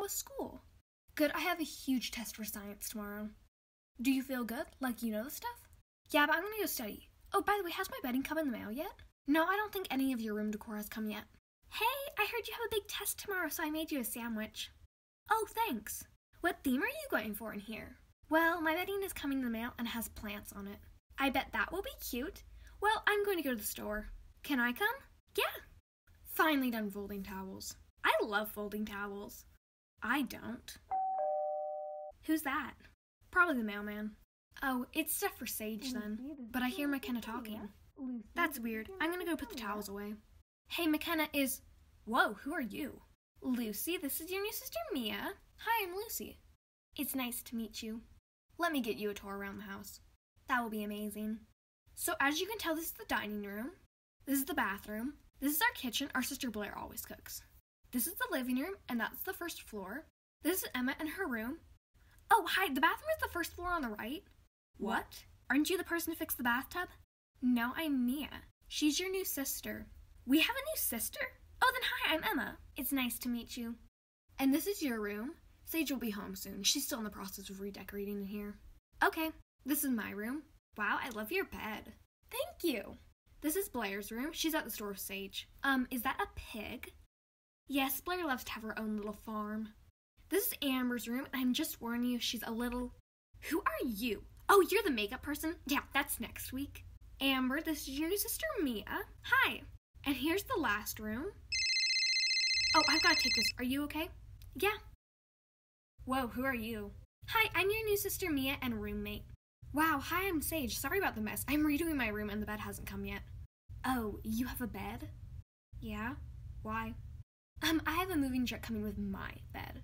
with school? Good, I have a huge test for science tomorrow. Do you feel good? Like you know the stuff? Yeah, but I'm gonna go study. Oh, by the way, has my bedding come in the mail yet? No, I don't think any of your room decor has come yet. Hey, I heard you have a big test tomorrow, so I made you a sandwich. Oh, thanks. What theme are you going for in here? Well, my bedding is coming in the mail and has plants on it. I bet that will be cute. Well, I'm going to go to the store. Can I come? Yeah. Finally done folding towels. I love folding towels. I don't. Who's that? Probably the mailman. Oh, it's stuff for Saige then. But I hear McKenna talking. That's weird. I'm gonna go put the towels away. Hey, McKenna is. Whoa, who are you? Lucy, this is your new sister Mia. Hi, I'm Lucy. It's nice to meet you. Let me get you a tour around the house. That will be amazing. So, as you can tell, this is the dining room. This is the bathroom. This is our kitchen. Our sister Blaire always cooks. This is the living room, and that's the first floor. This is Emma and her room. Oh, hi, the bathroom is the first floor on the right. What? Aren't you the person who fixed the bathtub? No, I'm Mia. She's your new sister. We have a new sister? Oh, then hi, I'm Emma. It's nice to meet you. And this is your room. Saige will be home soon. She's still in the process of redecorating in here. Okay, this is my room. Wow, I love your bed. Thank you. This is Blaire's room. She's at the store with Saige. Um, is that a pig? Yes, Blaire loves to have her own little farm. This is Amber's room, and I'm just warning you, she's a little. Who are you? Oh, you're the makeup person? Yeah, that's next week. Amber, this is your new sister Mia. Hi. And here's the last room. Oh, I've got to take this. Are you okay? Yeah. Whoa, who are you? Hi, I'm your new sister Mia and roommate. Wow, hi, I'm Saige. Sorry about the mess. I'm redoing my room and the bed hasn't come yet. Oh, you have a bed? Yeah? Why? Um, I have a moving truck coming with my bed.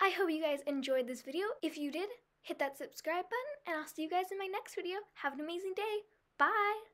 I hope you guys enjoyed this video. If you did, hit that subscribe button and I'll see you guys in my next video. Have an amazing day. Bye!